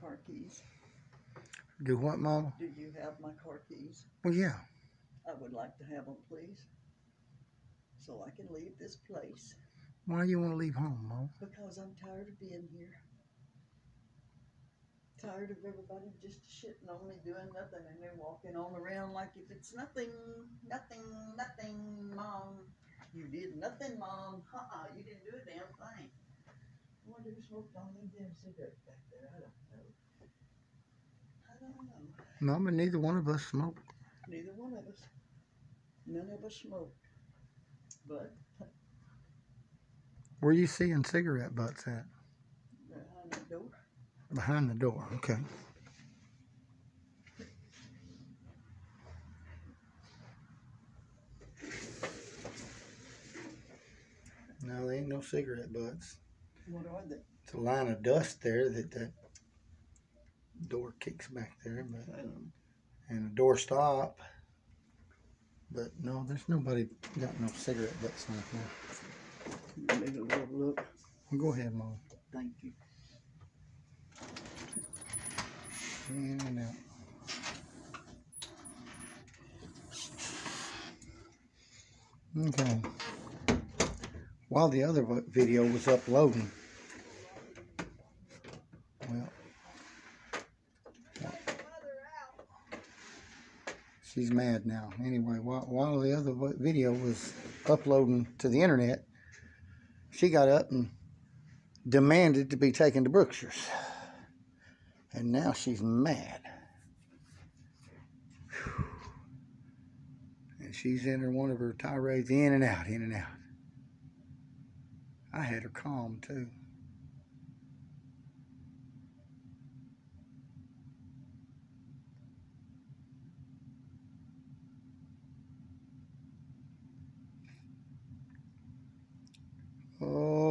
car keys? Do what, Mama? Do you have my car keys? Well, yeah. I would like to have them, please. So I can leave this place Why do you want to leave home, Mama? because I'm tired of being here. Tired of everybody just shitting on me, doing nothing, and they're walking on around like if it's nothing, nothing, nothing, Mom. You did nothing, Mom. Uh-uh, you didn't do a damn thing. I wonder who smoked on them damn cigarettes back there. I don't I. Mama, neither one of us smoke. Neither one of us. None of us smoked. But Where you seeing cigarette butts at? behind the door, Behind the door. Okay. No, they ain't no cigarette butts. what are they? It's a line of dust there that that door kicks back there, but and a door stop. But no, there's nobody got no cigarette butts in here. let me go have a look. Well, go ahead, Mom. Thank you. In and out. Okay. While the other video was uploading, she's mad now. Anyway, while, while the other video was uploading to the internet, she got up and demanded to be taken to Brookshire's. And now she's mad. Whew. And she's in her one of her tirades in and out, in and out. I had her calm too.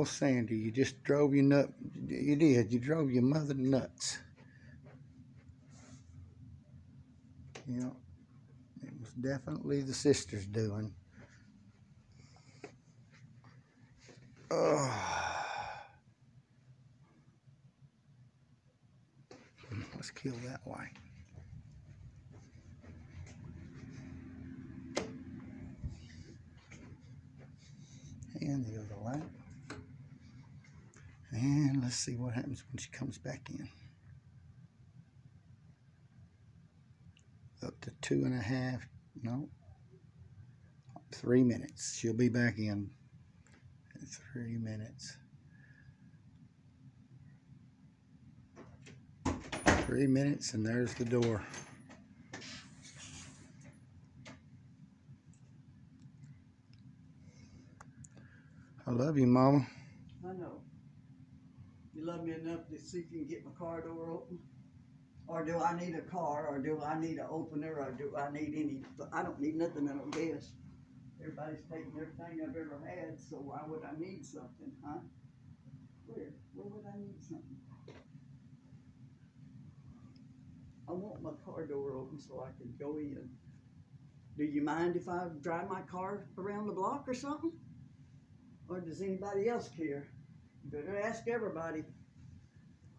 Sandy, you just drove your nut. You did. You drove your mother nuts. Yeah, it was definitely the sister's doing. Oh. Let's kill that light. And the other light. And let's see what happens when she comes back in. up to two and a half, no, three minutes. She'll be back in in three minutes. Three minutes, and there's the door. I love you, Mama. You love me enough to see if you can get my car door open? Or do I need a car, or do I need an opener, or do I need any, I don't need nothing, I don't guess. Everybody's taking everything I've ever had, so why would I need something, huh? Where, where would I need something? I want my car door open so I can go in. Do you mind if I drive my car around the block or something? Or does anybody else care? Better ask everybody.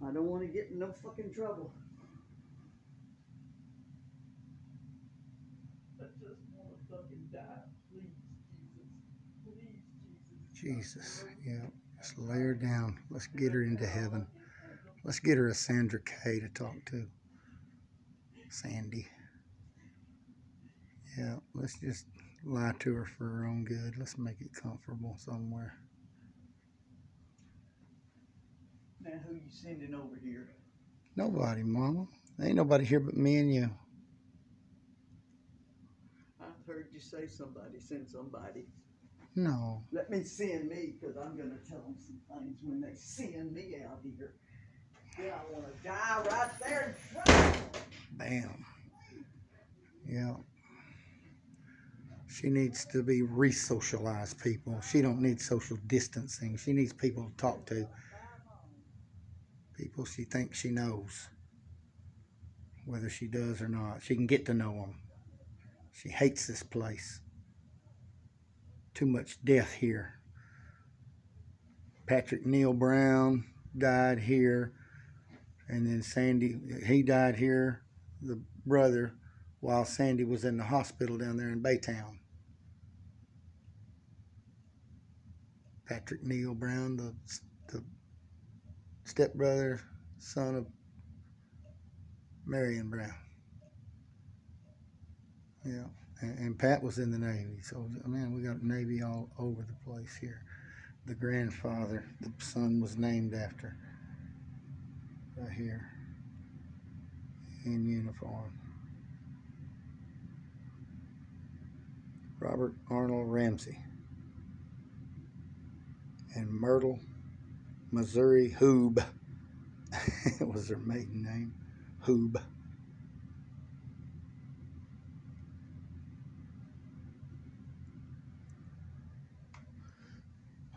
I don't want to get in no fucking trouble. I just want to fucking die. Please, Jesus. Please, Jesus. Jesus, yeah. Just lay her down. Let's get her into heaven. Let's get her a Sandra Kay to talk to. Sandy. Yeah, let's just lie to her for her own good. Let's make it comfortable somewhere. Now, who you sending over here? Nobody, Mama. Ain't nobody here but me and you. I've heard you say somebody send somebody. No. Let me send me, because I'm going to tell them some things when they send me out here. Yeah, I want to die right there. Bam. Yeah. She needs to be re-socialized, people. She don't need social distancing. She needs people to talk to. People she thinks she knows. Whether she does or not. She can get to know them. She hates this place. Too much death here. Patrick Neil Brown died here. And then Sandy, he died here, the brother, while Sandy was in the hospital down there in Baytown. Patrick Neil Brown, the, the stepbrother, son of Marion Brown. Yeah, and, and Pat was in the Navy, so man, we got Navy all over the place here. The grandfather, the son was named after, right here, in uniform. Robert Arnold Ramsey. And Myrtle, Missouri Hoob. It was her maiden name. Hoob.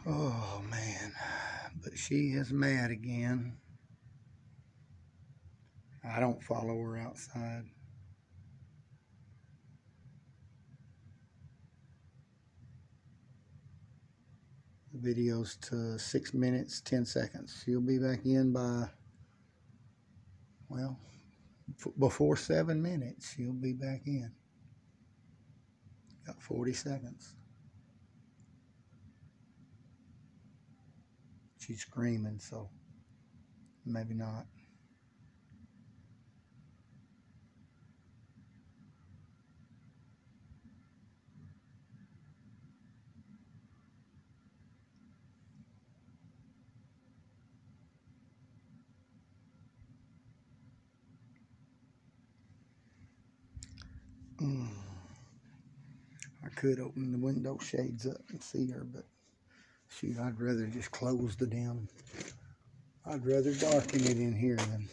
Oh man, but she is mad again. I don't follow her outside. Video's to six minutes, 10 seconds. She'll be back in by, well, before seven minutes, she'll be back in. Got 40 seconds. She's screaming, so maybe not. Mm. I could open the window shades up and see her, but shoot, I'd rather just close the damn. I'd rather darken it in here than.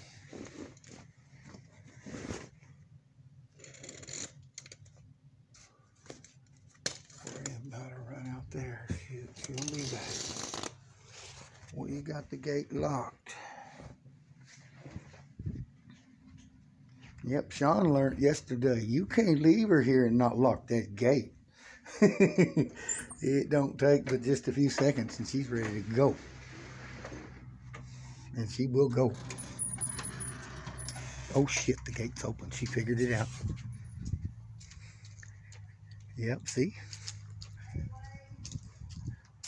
Worry about her out there. Shoot, she'll be back. We got the gate locked. Yep, Sean learned yesterday. You can't leave her here and not lock that gate. it don't take but just a few seconds and she's ready to go. And she will go. Oh shit, the gate's open. She figured it out. Yep, see?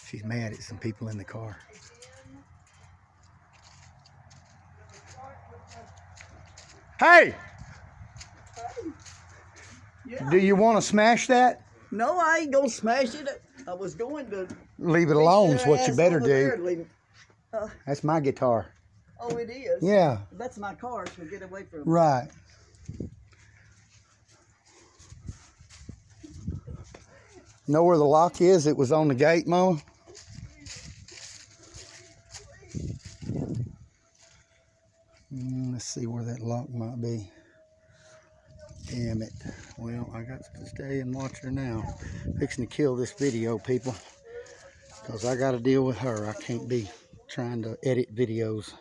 She's mad at some people in the car. Hey! Yeah. Do you want to smash that? No, I ain't gonna smash it. I was going to. Leave it alone is what you better do. leave- That's my guitar. Oh, it is. Yeah, That's my car, so get away from it. right. Know where the lock is? It was on the gate, Mama. Mm, let's see where that lock might be. Damn it. Well, I got to stay and watch her now. Fixing to kill this video, people. Because I got to deal with her. I can't be trying to edit videos.